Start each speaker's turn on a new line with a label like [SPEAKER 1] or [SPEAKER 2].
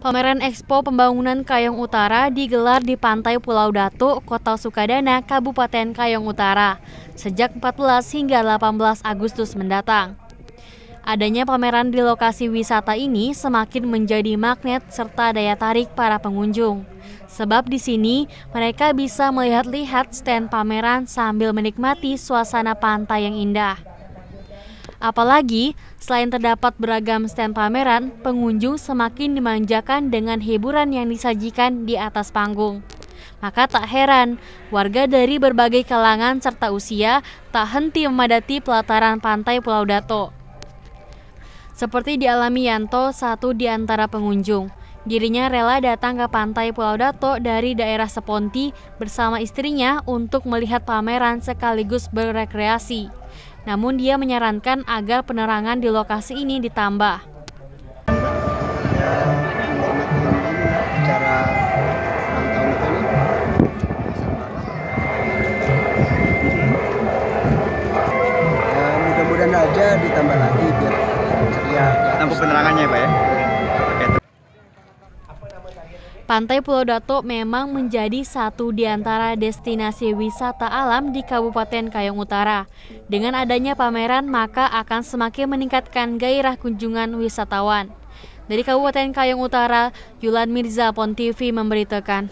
[SPEAKER 1] Pameran Expo Pembangunan Kayong Utara digelar di Pantai Pulau Datu, Kota Sukadana, Kabupaten Kayong Utara, sejak 14 hingga 18 Agustus mendatang. Adanya pameran di lokasi wisata ini semakin menjadi magnet serta daya tarik para pengunjung. Sebab di sini mereka bisa melihat-lihat stand pameran sambil menikmati suasana pantai yang indah. Apalagi, selain terdapat beragam stand pameran, pengunjung semakin dimanjakan dengan hiburan yang disajikan di atas panggung. Maka tak heran, warga dari berbagai kalangan serta usia tak henti memadati pelataran pantai Pulau Dato. Seperti dialami Yanto, satu di antara pengunjung. Dirinya rela datang ke pantai Pulau Dato dari daerah Seponti bersama istrinya untuk melihat pameran sekaligus berrekreasi. Namun dia menyarankan agar penerangan di lokasi ini ditambah.
[SPEAKER 2] Ya, mudah-mudahan aja ditambah lagi biar ceria.
[SPEAKER 3] Tambah penerangannya ya Pak ya?
[SPEAKER 1] Pantai Pulau Dato memang menjadi satu di antara destinasi wisata alam di Kabupaten Kayong Utara. Dengan adanya pameran, maka akan semakin meningkatkan gairah kunjungan wisatawan. Dari Kabupaten Kayong Utara, Yulan Mirza Pon TV memberitakan.